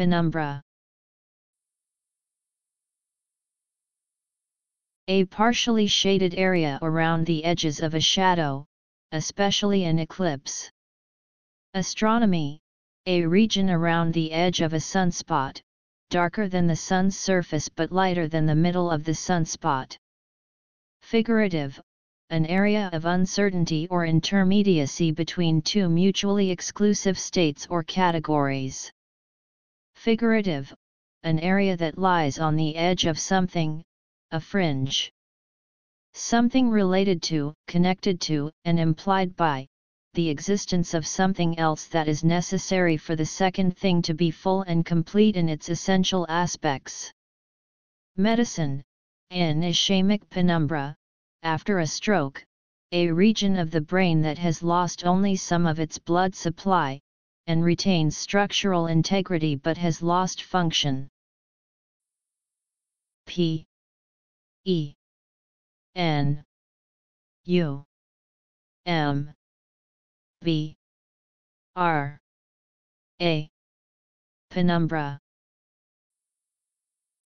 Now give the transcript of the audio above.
penumbra. A partially shaded area around the edges of a shadow, especially an eclipse. Astronomy, a region around the edge of a sunspot, darker than the sun's surface but lighter than the middle of the sunspot. Figurative, an area of uncertainty or intermediacy between two mutually exclusive states or categories. Figurative, an area that lies on the edge of something, a fringe. Something related to, connected to, and implied by, the existence of something else that is necessary for the second thing to be full and complete in its essential aspects. Medicine, in ischemic penumbra, after a stroke, a region of the brain that has lost only some of its blood supply, and retains structural integrity but has lost function. P. E. N. U. M. B R. A. Penumbra